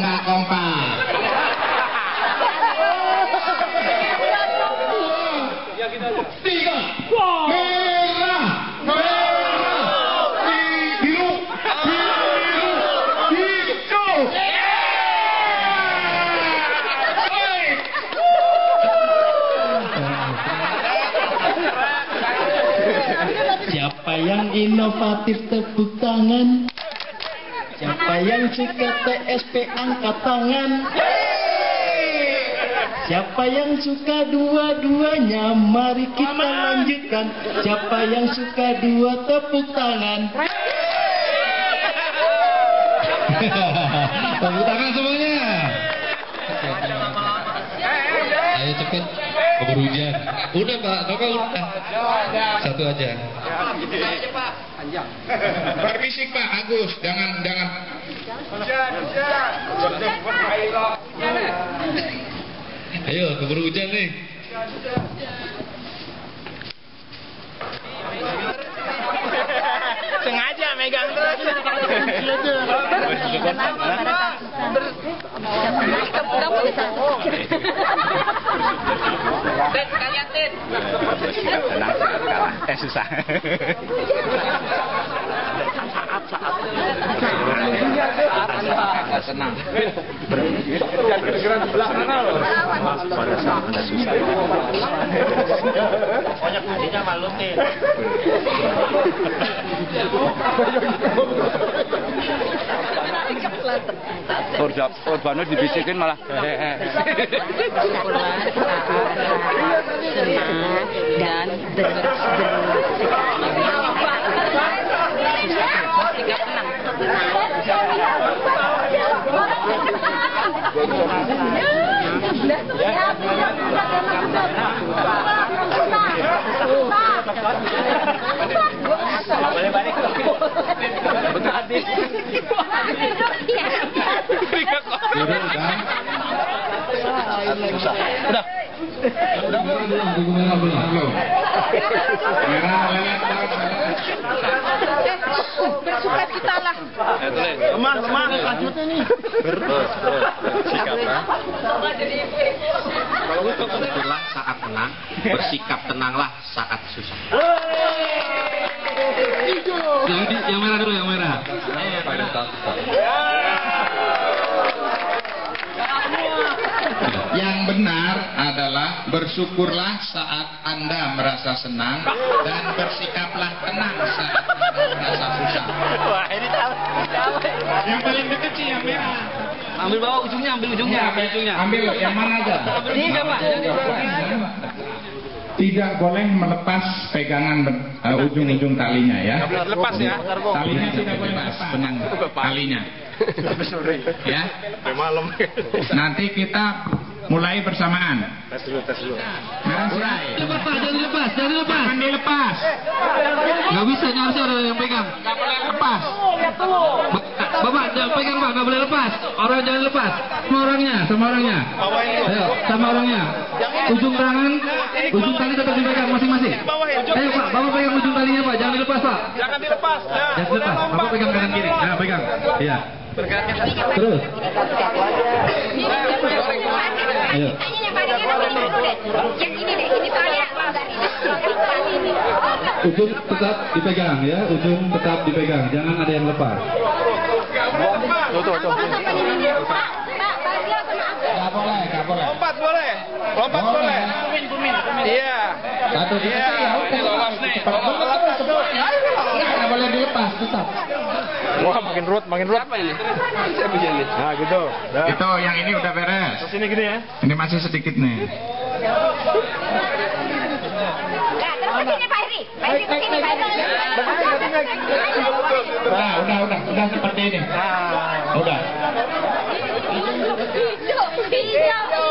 nggak kompak. Tiga. Merah. Merah. Biru. Biru. Hijau. Siapa yang inovatif tepuk tangan? Siapa yang suka TSP angkat tangan? Siapa yang suka dua-duanya? Mari kita lanjutkan. Siapa yang suka dua tepuk tangan? Tepuk tangan semuanya. Ayo cepet. Keburu hujan. Udah Pak, Noka udah. Satu aja. Berbisik Pak Agus, jangan jangan. Ayo, keburu hujan nih. Sengaja megang terus. Tit, kalian tit. Tenang, kalah. Eh, susah. Tenang. Pada saat Anda susah. Banyak tadinya malu tit. Korban korbannya dibisikin malah senang dan bersikap Boleh balik. Betul hati. Duduk kan? Udah. Udah belum, tunggu merah belum. Belum. Merah, lelet, Bersuka kita lah. Lemah, lemah. Lanjutnya nih. Bersyukurlah saat tenang, bersikap tenanglah saat susah. Yang, di, yang merah dulu, yang merah. Yang adalah bersyukurlah saat Anda merasa senang dan bersikaplah tenang saat Anda merasa susah. Wah, ini tahu. Yang paling dekat sih yang merah. Ambil bawah ujungnya, ambil ujungnya, ambil ujungnya. Ambil yang mana aja. Ini enggak, Pak. Tidak boleh melepas pegangan uh, ujung-ujung talinya ya. Lepas ya. Talinya tidak boleh lepas, tenang talinya. Ya. malam. Nanti kita mulai bersamaan. Tes dulu, tes dulu. Mulai. Lepas Pak, jangan dilepas, jangan dilepas. Jangan dilepas. Nggak bisa, ini harusnya ada yang pegang. Nggak boleh lepas. Ba- Bapak, jangan pegang Pak, nggak boleh lepas. Orang jangan lepas. Sama orangnya, sama orangnya. Ayo, sama orangnya. Ujung tangan, ujung tali tetap dipegang masing-masing. Ayo Pak, Bapak pegang ujung talinya Pak, jangan dilepas Pak. Jangan dilepas. Jangan dilepas, Bapak pegang kanan kiri. Nah, pegang. Iya. Terus. Ayo. Yang ini deh, ini soalnya agak ini. Ujung tetap dipegang ya, ujung tetap dipegang, jangan ada yang lepas. Tuh, tuh, tuh. Pak, Pak, Bagio sama aku. Nggak boleh. Lompat boleh. Lompat boleh. Iya. Satu di Iya. Ini lolos nih. Lolos. Tetap. Wah, makin ruwet, makin ruwet. Apa ini? Nah, gitu. Dah. Itu yang ini udah beres. Terus ini gini ya. Ini masih sedikit nih. Nah, terus ke sini Pak Heri. Pak Heri ke sini, Pak Heri. Nah, udah, udah, udah seperti ini. Udah. Hijau, hijau, hijau, hijau,